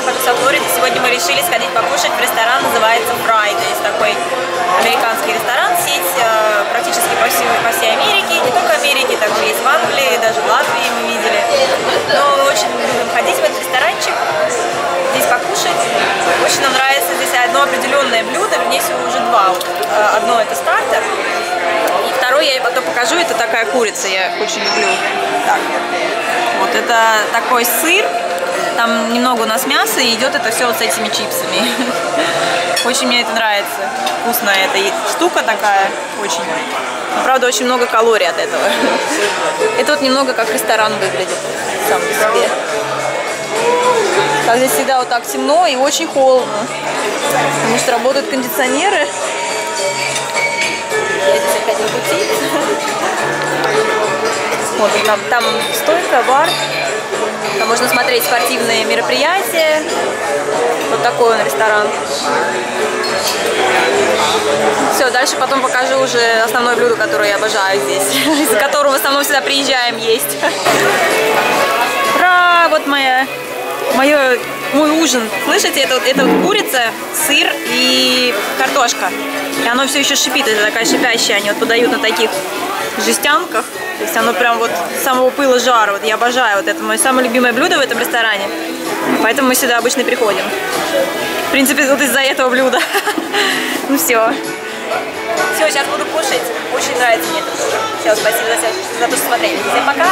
нахожусь во Флориде. Сегодня мы решили сходить покушать в ресторан, называется Fridays. Такой американский ресторан, сеть э, практически по всей, по всей Америке. Не только Америке, также есть в Англии, даже в Латвии мы видели. Но очень любим ходить в этот ресторанчик, здесь покушать. Очень нам нравится здесь одно определенное блюдо, вернее всего уже два. Вот, э, Одно это стартер, и второй я потом покажу, это такая курица, я очень люблю. Так. Вот это такой сыр, там немного у нас мяса, и идет это все вот с этими чипсами. Очень мне это нравится. Вкусная эта штука такая, очень. Но, правда, очень много калорий от этого. Это вот немного как ресторан выглядит сам по себе. Так, здесь всегда вот так темно и очень холодно. Потому что работают кондиционеры. Вот там, там стойка, бар. Там можно смотреть спортивные мероприятия. Вот такой он ресторан. Все, дальше потом покажу уже основное блюдо, которое я обожаю здесь. Из-за которого в основном всегда приезжаем есть. Ура! Вот моя, мое, мой ужин. Слышите, это, это вот курица, сыр и картошка. И оно все еще шипит, это такая шипящая. Они вот подают на таких жестянках. То есть оно прям вот самого пыла жара. Вот я обожаю. Вот это мое самое любимое блюдо в этом ресторане. Поэтому мы сюда обычно приходим. В принципе, вот из-за этого блюда. Ну все. Все, сейчас буду кушать. Очень нравится мне это. Все, спасибо за, за то, что смотрели. Всем пока!